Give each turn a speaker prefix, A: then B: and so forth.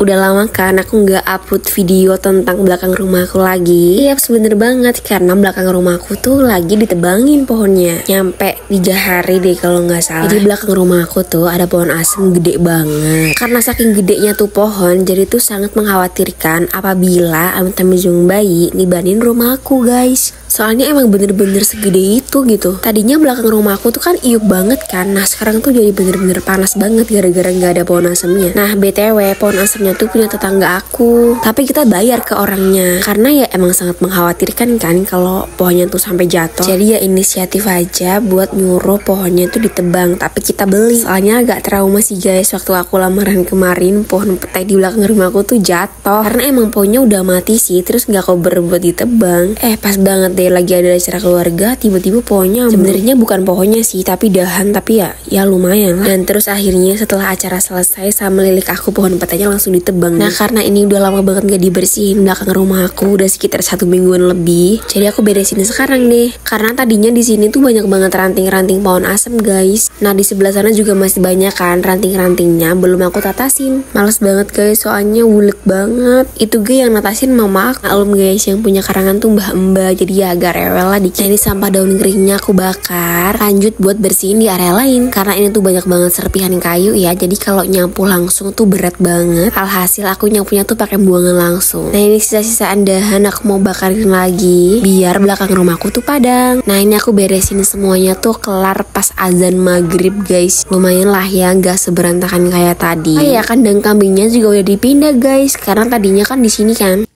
A: udah lama kan aku nggak upload video tentang belakang rumahku lagi. Iya, bener banget karena belakang rumahku tuh lagi ditebangin pohonnya. Nyampe tiga hari deh kalau nggak salah. Jadi belakang rumahku tuh ada pohon asem gede banget. Karena saking gedenya tuh pohon, jadi tuh sangat mengkhawatirkan apabila amit-amit bayi nibanin rumahku guys. Soalnya emang bener-bener segede itu gitu. Tadinya belakang rumahku tuh kan iup banget kan. Nah sekarang tuh jadi bener-bener panas banget gara-gara nggak ada pohon asemnya. Nah btw pohon asemnya tuh punya tetangga aku. Tapi kita bayar ke orangnya karena ya emang sangat mengkhawatirkan kan kalau pohonnya tuh sampai jatuh. Jadi ya inisiatif aja buat nyuruh pohonnya tuh ditebang. Tapi kita beli. Soalnya agak trauma sih guys waktu aku lamaran kemarin pohon petai di belakang rumahku tuh jatuh. Karena emang pohonnya udah mati sih. Terus nggak kau berbuat ditebang. Eh pas banget deh lagi ada acara keluarga tiba-tiba pohonnya sebenarnya bukan pohonnya sih tapi dahan tapi ya ya lumayan dan terus akhirnya setelah acara selesai sama lilik aku pohon petanya langsung ditebang nah karena ini udah lama banget gak dibersihin belakang rumah aku udah sekitar satu mingguan lebih jadi aku beresin sekarang deh karena tadinya di sini tuh banyak banget ranting-ranting pohon asem guys nah di sebelah sana juga masih banyak kan ranting-rantingnya belum aku tatasin males banget guys soalnya wulik banget itu gue yang natasin mama alum guys yang punya karangan tuh mbah mbah jadi ya agak rewel lah dikit. Jadi sampah daun keringnya aku bakar, lanjut buat bersihin di area lain. Karena ini tuh banyak banget serpihan kayu ya, jadi kalau nyapu langsung tuh berat banget. Alhasil aku nyapunya tuh pakai buangan langsung. Nah ini sisa-sisa andahan aku mau bakarin lagi, biar belakang rumahku tuh padang. Nah ini aku beresin semuanya tuh kelar pas azan maghrib guys. Lumayan lah ya, nggak seberantakan kayak tadi. Oh iya kandang kambingnya juga udah dipindah guys, karena tadinya kan di sini kan.